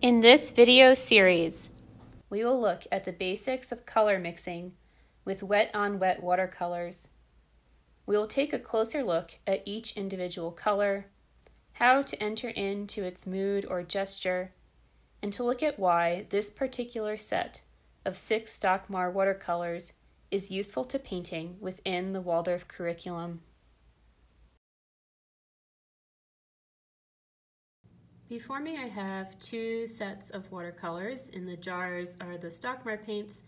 In this video series, we will look at the basics of color mixing with wet on wet watercolors. We will take a closer look at each individual color, how to enter into its mood or gesture, and to look at why this particular set of six Stockmar watercolors is useful to painting within the Waldorf curriculum. Before me I have two sets of watercolors. In the jars are the Stockmar paints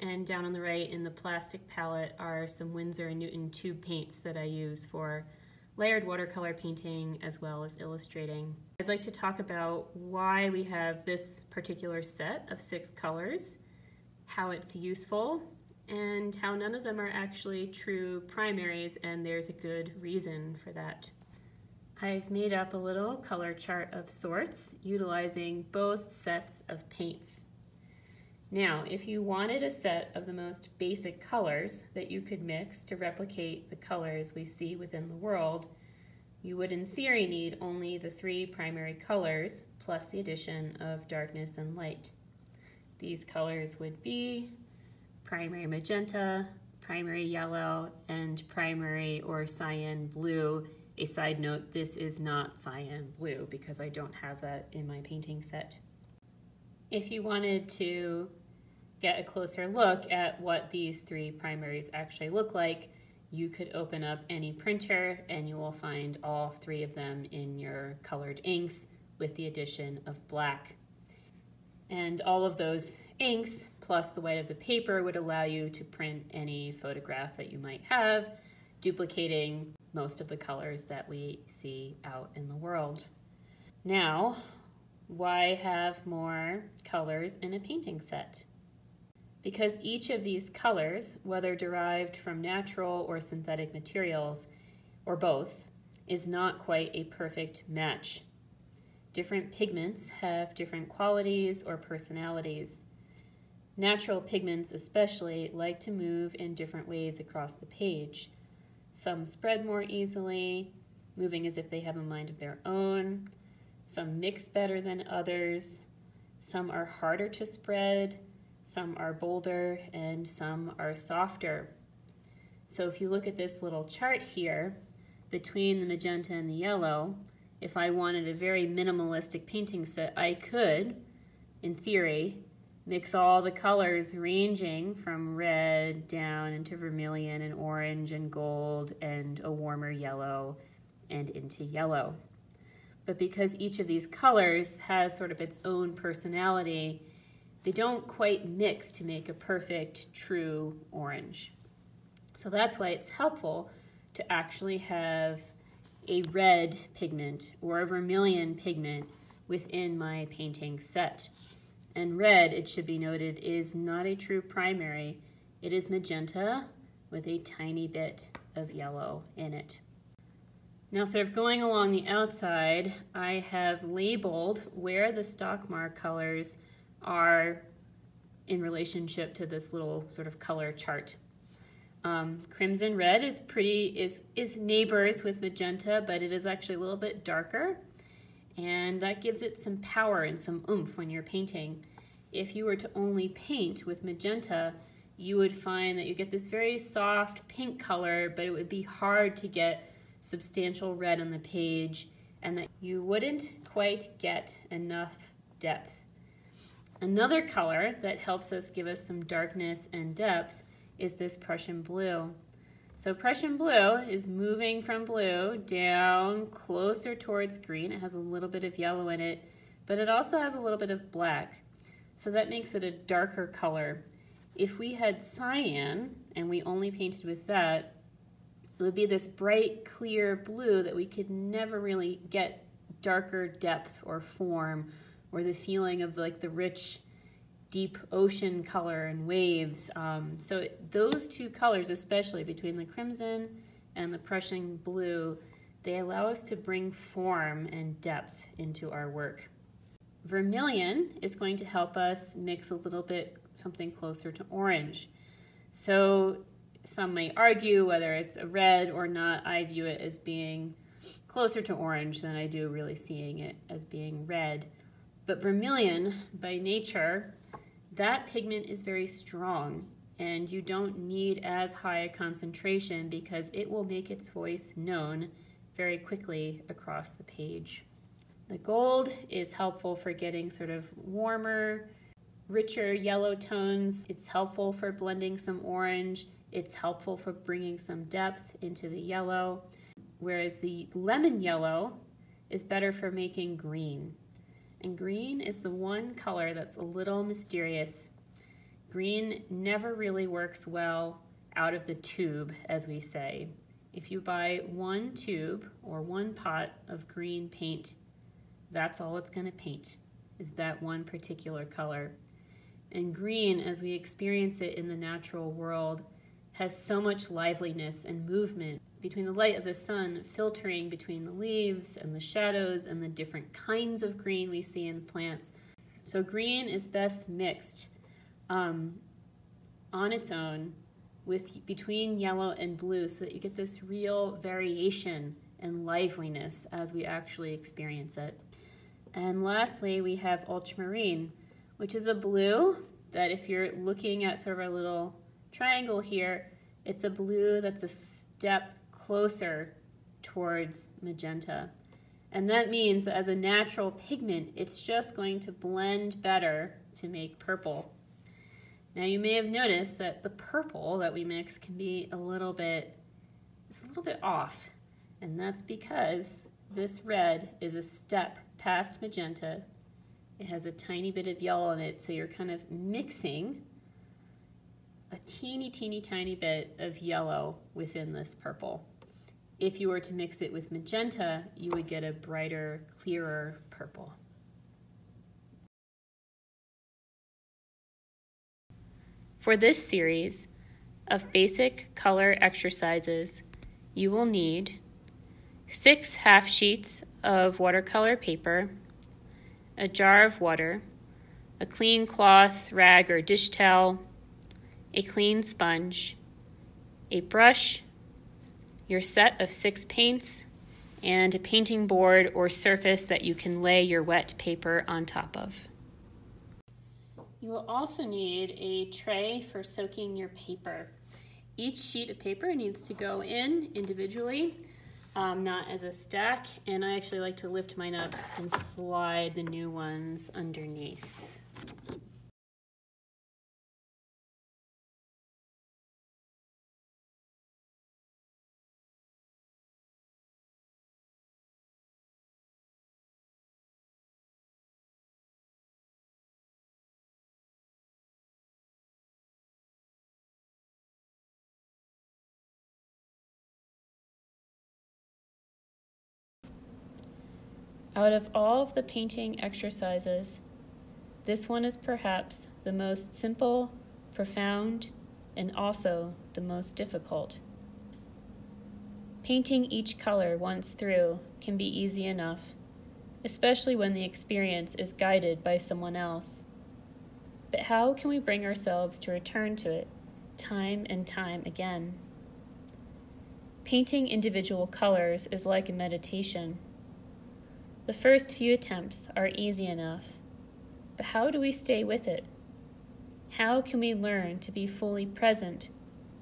and down on the right in the plastic palette are some Winsor & Newton tube paints that I use for layered watercolor painting as well as illustrating. I'd like to talk about why we have this particular set of six colors, how it's useful, and how none of them are actually true primaries and there's a good reason for that. I've made up a little color chart of sorts utilizing both sets of paints. Now, if you wanted a set of the most basic colors that you could mix to replicate the colors we see within the world, you would in theory need only the three primary colors plus the addition of darkness and light. These colors would be primary magenta, primary yellow, and primary or cyan blue a side note, this is not cyan blue because I don't have that in my painting set. If you wanted to get a closer look at what these three primaries actually look like, you could open up any printer and you will find all three of them in your colored inks with the addition of black. And all of those inks plus the white of the paper would allow you to print any photograph that you might have, duplicating most of the colors that we see out in the world. Now, why have more colors in a painting set? Because each of these colors, whether derived from natural or synthetic materials, or both, is not quite a perfect match. Different pigments have different qualities or personalities. Natural pigments especially like to move in different ways across the page. Some spread more easily, moving as if they have a mind of their own. Some mix better than others. Some are harder to spread. Some are bolder and some are softer. So if you look at this little chart here, between the magenta and the yellow, if I wanted a very minimalistic painting set, I could, in theory, Mix all the colors ranging from red down into vermilion and orange and gold and a warmer yellow and into yellow. But because each of these colors has sort of its own personality, they don't quite mix to make a perfect, true orange. So that's why it's helpful to actually have a red pigment or a vermilion pigment within my painting set. And red, it should be noted, is not a true primary. It is magenta with a tiny bit of yellow in it. Now sort of going along the outside, I have labeled where the Stockmar colors are in relationship to this little sort of color chart. Um, crimson red is pretty, is, is neighbors with magenta, but it is actually a little bit darker and that gives it some power and some oomph when you're painting. If you were to only paint with magenta, you would find that you get this very soft pink color, but it would be hard to get substantial red on the page and that you wouldn't quite get enough depth. Another color that helps us give us some darkness and depth is this Prussian blue. So Prussian blue is moving from blue down closer towards green. It has a little bit of yellow in it, but it also has a little bit of black. So that makes it a darker color. If we had cyan and we only painted with that, it would be this bright, clear blue that we could never really get darker depth or form or the feeling of like the rich deep ocean color and waves. Um, so those two colors, especially between the crimson and the Prussian blue, they allow us to bring form and depth into our work. Vermilion is going to help us mix a little bit something closer to orange. So some may argue whether it's a red or not. I view it as being closer to orange than I do really seeing it as being red. But vermilion, by nature, that pigment is very strong and you don't need as high a concentration because it will make its voice known very quickly across the page. The gold is helpful for getting sort of warmer, richer yellow tones. It's helpful for blending some orange. It's helpful for bringing some depth into the yellow. Whereas the lemon yellow is better for making green. And green is the one color that's a little mysterious. Green never really works well out of the tube, as we say. If you buy one tube or one pot of green paint, that's all it's going to paint, is that one particular color. And green, as we experience it in the natural world, has so much liveliness and movement between the light of the sun filtering between the leaves and the shadows and the different kinds of green we see in plants. So green is best mixed um, on its own with between yellow and blue so that you get this real variation and liveliness as we actually experience it. And lastly, we have ultramarine, which is a blue that if you're looking at sort of a little triangle here, it's a blue that's a step closer towards magenta. And that means as a natural pigment, it's just going to blend better to make purple. Now you may have noticed that the purple that we mix can be a little bit, it's a little bit off. And that's because this red is a step past magenta. It has a tiny bit of yellow in it, so you're kind of mixing a teeny, teeny, tiny bit of yellow within this purple. If you were to mix it with magenta, you would get a brighter, clearer purple. For this series of basic color exercises, you will need six half sheets of watercolor paper, a jar of water, a clean cloth, rag, or dish towel, a clean sponge, a brush, your set of six paints, and a painting board or surface that you can lay your wet paper on top of. You will also need a tray for soaking your paper. Each sheet of paper needs to go in individually, um, not as a stack, and I actually like to lift mine up and slide the new ones underneath. Out of all of the painting exercises, this one is perhaps the most simple, profound, and also the most difficult. Painting each color once through can be easy enough, especially when the experience is guided by someone else. But how can we bring ourselves to return to it time and time again? Painting individual colors is like a meditation. The first few attempts are easy enough, but how do we stay with it? How can we learn to be fully present,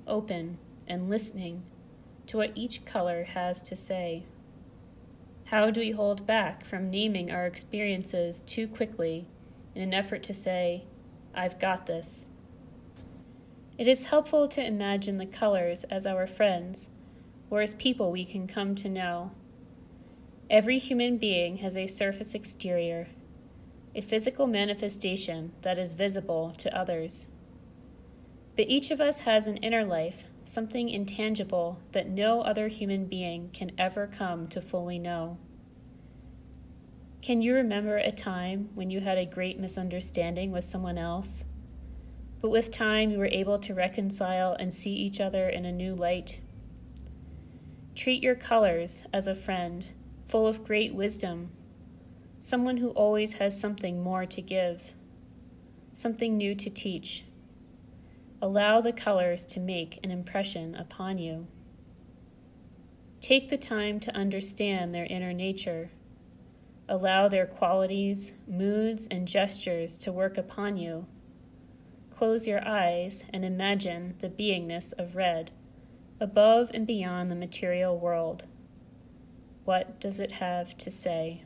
open, and listening to what each color has to say? How do we hold back from naming our experiences too quickly in an effort to say, I've got this? It is helpful to imagine the colors as our friends or as people we can come to know. Every human being has a surface exterior, a physical manifestation that is visible to others. But each of us has an inner life, something intangible that no other human being can ever come to fully know. Can you remember a time when you had a great misunderstanding with someone else? But with time, you were able to reconcile and see each other in a new light. Treat your colors as a friend full of great wisdom, someone who always has something more to give, something new to teach. Allow the colors to make an impression upon you. Take the time to understand their inner nature. Allow their qualities, moods, and gestures to work upon you. Close your eyes and imagine the beingness of red, above and beyond the material world. What does it have to say?